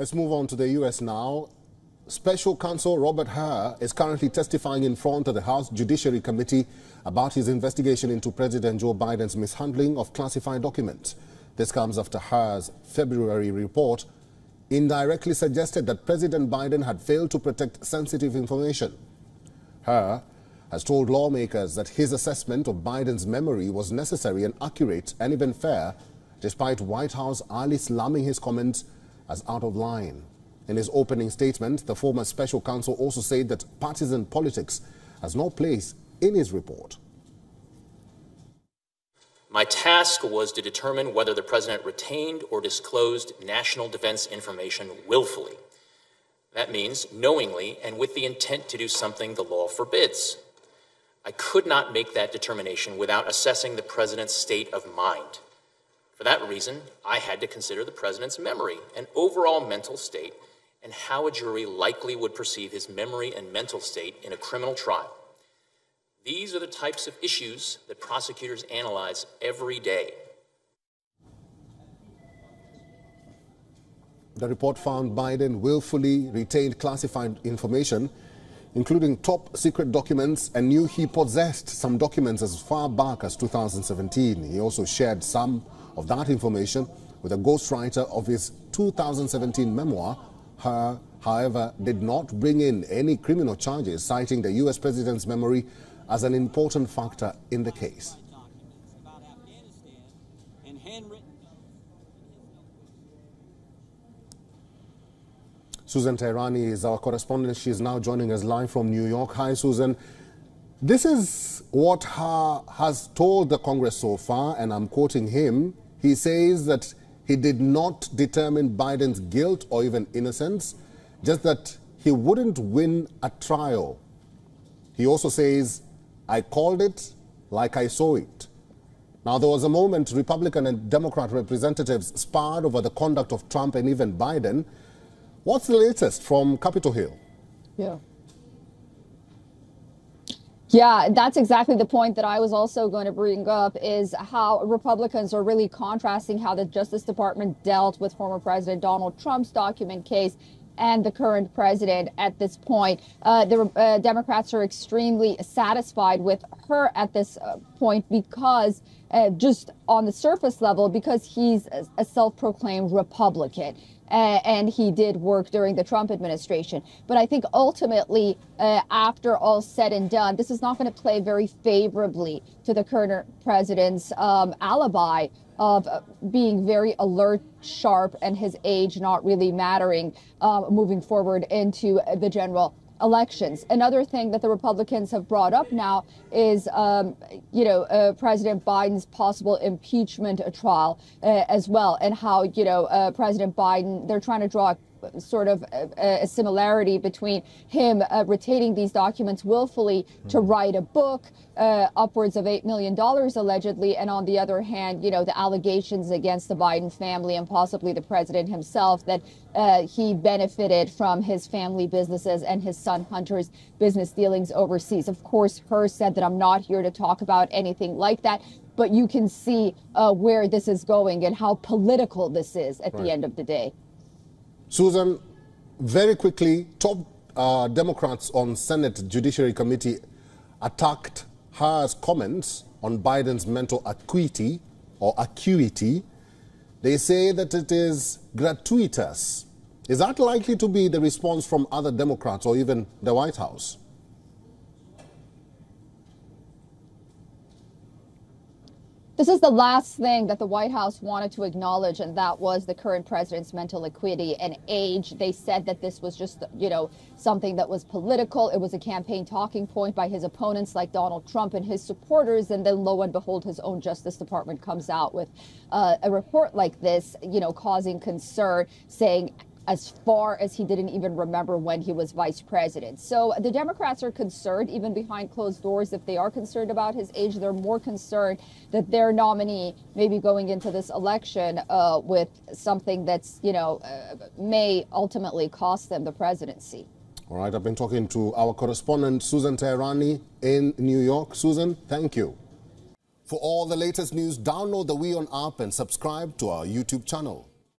Let's move on to the U.S. now. Special counsel Robert Hur is currently testifying in front of the House Judiciary Committee about his investigation into President Joe Biden's mishandling of classified documents. This comes after Hur's February report indirectly suggested that President Biden had failed to protect sensitive information. Hur has told lawmakers that his assessment of Biden's memory was necessary and accurate and even fair, despite White House early slamming his comments as out of line. In his opening statement, the former special counsel also said that partisan politics has no place in his report. My task was to determine whether the president retained or disclosed national defense information willfully. That means knowingly and with the intent to do something the law forbids. I could not make that determination without assessing the president's state of mind. For that reason, I had to consider the president's memory and overall mental state and how a jury likely would perceive his memory and mental state in a criminal trial. These are the types of issues that prosecutors analyze every day. The report found Biden willfully retained classified information, including top secret documents, and knew he possessed some documents as far back as 2017. He also shared some of that information with a ghostwriter of his 2017 memoir, Hur, however, did not bring in any criminal charges, citing the U.S. president's memory as an important factor in the case. Susan Teherani is our correspondent. She is now joining us live from New York. Hi, Susan. This is what Hur has told the Congress so far, and I'm quoting him. He says that he did not determine Biden's guilt or even innocence, just that he wouldn't win a trial. He also says, I called it like I saw it. Now, there was a moment Republican and Democrat representatives sparred over the conduct of Trump and even Biden. What's the latest from Capitol Hill? Yeah. Yeah, that's exactly the point that I was also going to bring up is how Republicans are really contrasting how the Justice Department dealt with former President Donald Trump's document case and the current president at this point. Uh, the uh, Democrats are extremely satisfied with Hur at this uh, point because uh, just on the surface level, because he's a self-proclaimed Republican uh, and he did work during the Trump administration. But I think ultimately, uh, after all said and done, this is not going to play very favorably to the current president's um, alibi of uh, being very alert, sharp, and his age not really mattering um, moving forward into the general elections. Another thing that the Republicans have brought up now is, um, you know, uh, President Biden's possible impeachment trial uh, as well, and how, you know, uh, President Biden, they're trying to draw sort of a, a similarity between him uh, retaining these documents willfully to hmm. write a book, uh, upwards of $8 million allegedly, and on the other hand, you know, the allegations against the Biden family and possibly the president himself that uh, he benefited from his family businesses and his son Hunter's business dealings overseas. Of course, Hur said that I'm not here to talk about anything like that but you can see uh, where this is going and how political this is at right. the end of the day. Susan, very quickly, top uh, Democrats on Senate Judiciary Committee attacked Hur's comments on Biden's mental acuity or acuity. They say that it is gratuitous. Is that likely to be the response from other Democrats or even the White House? This is the last thing that the White House wanted to acknowledge, and that was the current president's mental acuity and age. They said that this was just, you know, something that was political. It was a campaign talking point by his opponents like Donald Trump and his supporters. And then, lo and behold, his own Justice Department comes out with uh, a report like this, you know, causing concern, saying as far as he didn't even remember when he was vice president. So the Democrats are concerned, even behind closed doors, if they are concerned about his age, they're more concerned that their nominee may be going into this election uh, with something that's, you know, uh, may ultimately cost them the presidency. All right, I've been talking to our correspondent, Susan Teherani in New York. Susan, thank you. For all the latest news, download the WION app and subscribe to our YouTube channel.